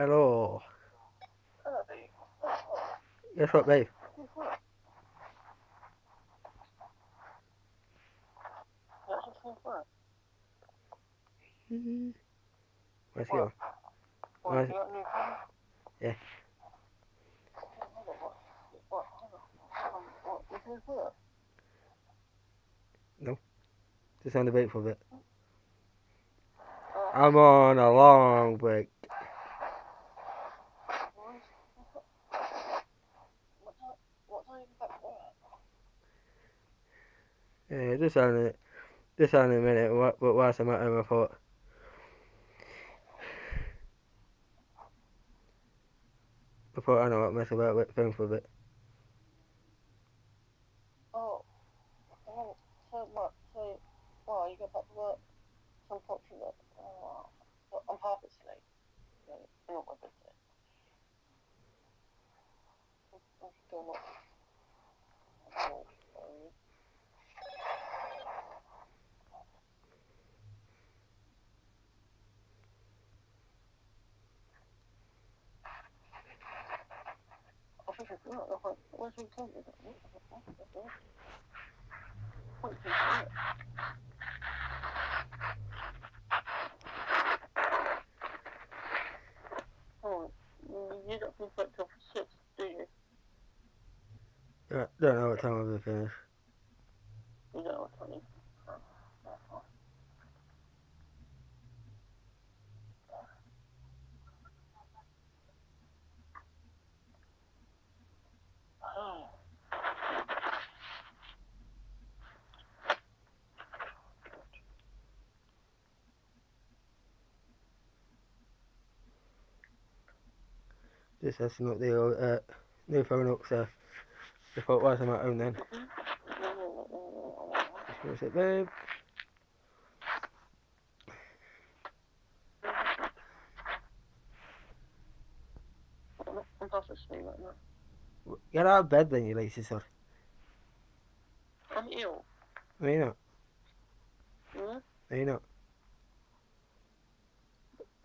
Hello. Guess what, babe? Mm-hmm. Where's he on? Where's he? Yeah. No. Just on the break for a bit. I'm on a long break. Yeah, just on it. Just on a minute. What? But whilst I'm at home, I thought. I thought I know what mess about with phone for a bit. Oh. Oh. So what? So, well, you go back to work. So unfortunate. Oh. Uh, but I'm purposely. No, not my birthday. I'm I'm still not. Oh, sorry. I'm? Oh, you don't think back till six, do you? I don't know what time be finished. You don't know what time. Oh. Just setting up the old, uh, new phone up, so. I thought whilst I'm at home then. What's it, babe? I'm asleep right now. Get out of bed then, you lazy sod. I'm ill. No, you're not. Hmm? No, you're not.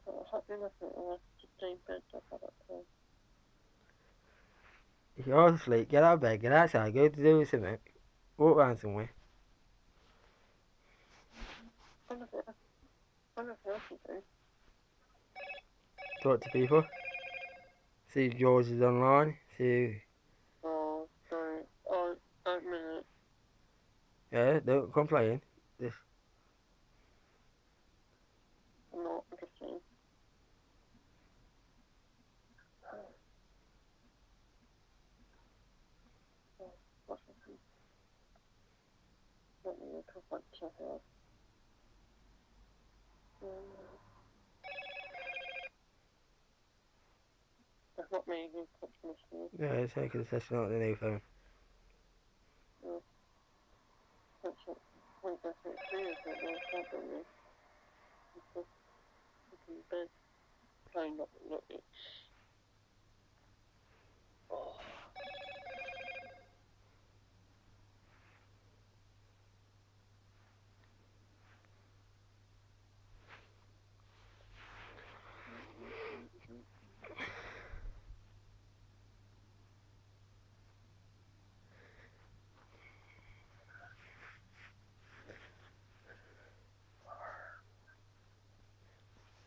I hope you're not stay in bed. I thought that was- If you're asleep, get out of bed, get outside, go to do something. Walk around somewhere. I'm not there. I'm not there to do. Talk to people. See if George is online. See, Oh, sorry. Oh, a minute. yeah, don't complain. I'm not. I'm just saying. Oh, what's happening? Look to have. Um, That's not in. Yeah, it's out the new phone. That's it. Wait, that's it. Serious, that was happening. It's just fucking bed. Trying not it.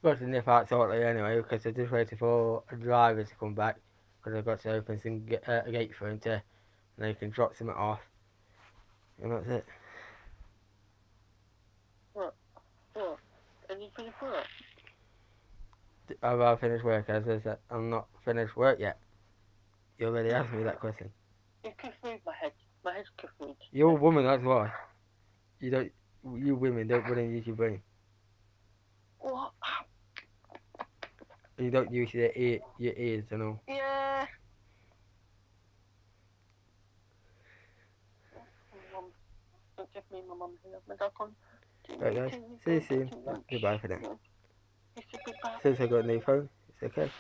Got to nip out shortly anyway because I just waiting for a driver to come back because I've got to open some uh, a gate for him to, and they can drop something off. And that's it. What? And you finish work? Have I finished work? As I said, I'm not finished work yet. You already asked me that question. You confused my head. My head's confused. You're a woman, that's why. You don't. You women don't really use your brain. What? You don't use your ear, your ears and all. Yeah. Mum, don't my mum here. My dog on. Right, guys. See you soon. Goodbye for now. It's a goodbye. Since I got a new phone, it's okay.